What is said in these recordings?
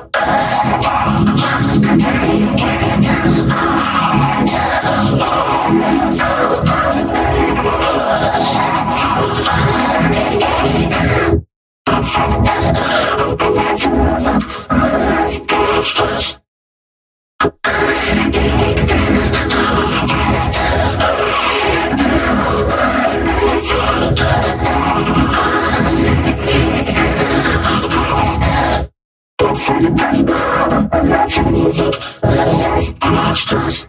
Thank you. action movie, videos, and extras.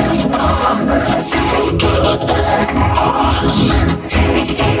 It's a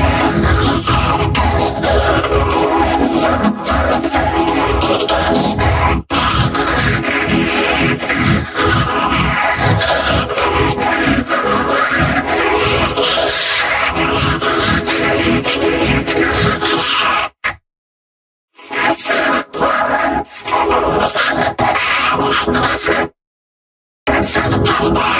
Yeah.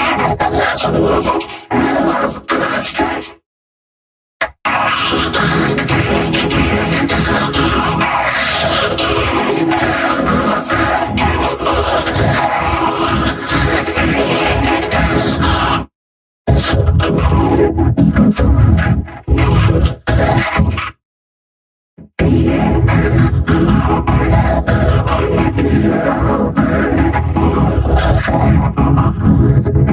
I'm not